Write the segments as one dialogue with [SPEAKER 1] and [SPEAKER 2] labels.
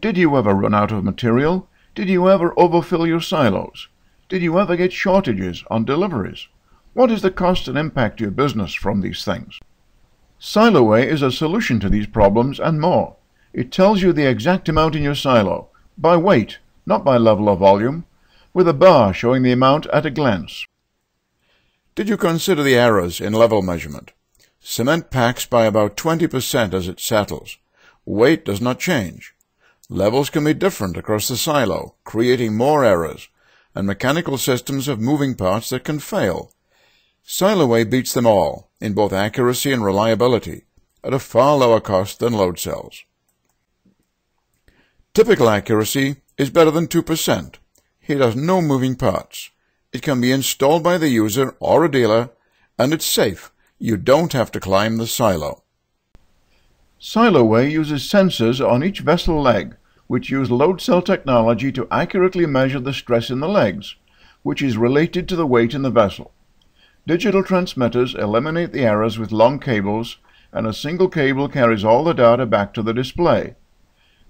[SPEAKER 1] Did you ever run out of material? Did you ever overfill your silos? Did you ever get shortages on deliveries? What is the cost and impact to your business from these things? SiloWeigh is a solution to these problems and more. It tells you the exact amount in your silo, by weight, not by level of volume, with a bar showing the amount at a glance.
[SPEAKER 2] Did you consider the errors in level measurement? Cement packs by about 20% as it settles. Weight does not change. Levels can be different across the silo, creating more errors, and mechanical systems have moving parts that can fail. SiloWeigh beats them all, in both accuracy and reliability, at a far lower cost than load cells. Typical accuracy is better than 2%. It has no moving parts. It can be installed by the user or a dealer, and it's safe. You don't have to climb the silo.
[SPEAKER 1] SiloWeigh uses sensors on each vessel leg, which use load cell technology to accurately measure the stress in the legs, which is related to the weight in the vessel. Digital transmitters eliminate the errors with long cables, and a single cable carries all the data back to the display.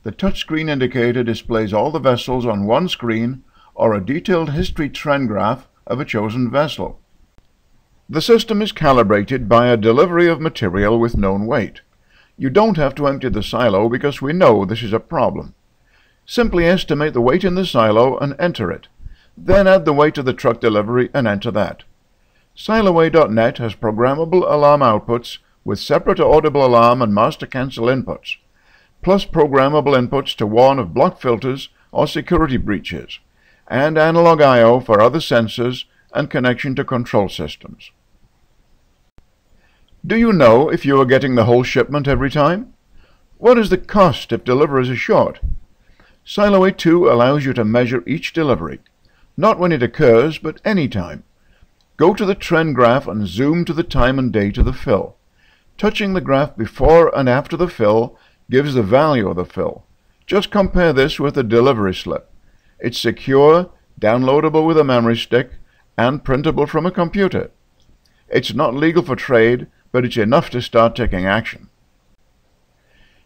[SPEAKER 1] The touchscreen indicator displays all the vessels on one screen or a detailed history trend graph of a chosen vessel. The system is calibrated by a delivery of material with known weight. You don't have to empty the silo because we know this is a problem. Simply estimate the weight in the silo and enter it. Then add the weight of the truck delivery and enter that. SiloWeigh.net has programmable alarm outputs with separate audible alarm and master cancel inputs plus programmable inputs to warn of block filters or security breaches, and analog I.O. for other sensors and connection to control systems. Do you know if you are getting the whole shipment every time? What is the cost if deliveries are short? SiloWeigh 2 allows you to measure each delivery, not when it occurs, but any time. Go to the trend graph and zoom to the time and date of the fill. Touching the graph before and after the fill gives the value of the fill. Just compare this with the delivery slip. It's secure, downloadable with a memory stick, and printable from a computer. It's not legal for trade, but it's enough to start taking action.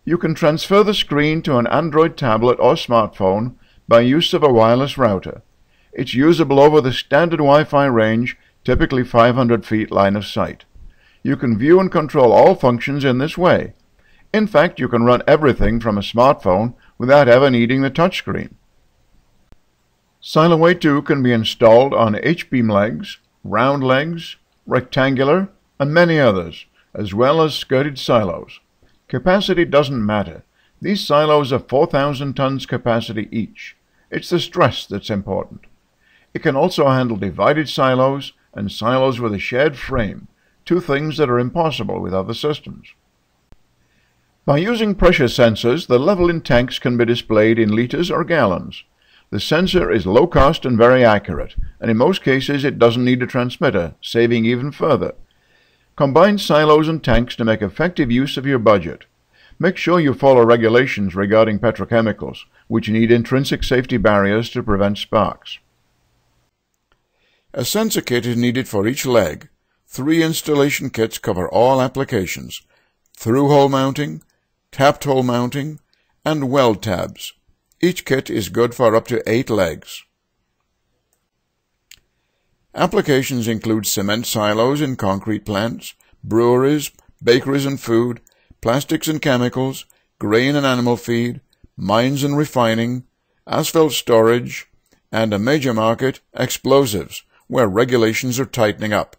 [SPEAKER 1] You can transfer the screen to an Android tablet or smartphone by use of a wireless router. It's usable over the standard Wi-Fi range, typically 500 feet line of sight. You can view and control all functions in this way, in fact, you can run everything from a smartphone without ever needing the touchscreen. SiloWeigh 2 can be installed on H-beam legs, round legs, rectangular, and many others, as well as skirted silos. Capacity doesn't matter. These silos are 4,000 tons capacity each. It's the stress that's important. It can also handle divided silos and silos with a shared frame, two things that are impossible with other systems. By using pressure sensors, the level in tanks can be displayed in liters or gallons. The sensor is low cost and very accurate, and in most cases it doesn't need a transmitter, saving even further. Combine silos and tanks to make effective use of your budget. Make sure you follow regulations regarding petrochemicals, which need intrinsic safety barriers to prevent sparks.
[SPEAKER 2] A sensor kit is needed for each leg. Three installation kits cover all applications. Through-hole mounting, tapped hole mounting, and weld tabs. Each kit is good for up to eight legs. Applications include cement silos in concrete plants, breweries, bakeries and food, plastics and chemicals, grain and animal feed, mines and refining, asphalt storage, and a major market, explosives, where regulations are tightening up.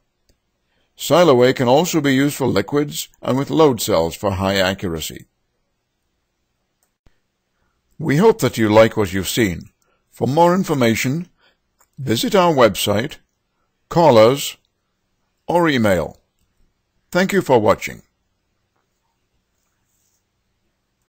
[SPEAKER 2] SiloWeigh can also be used for liquids and with load cells for high accuracy. We hope that you like what you've seen. For more information, visit our website, call us, or email. Thank you for watching.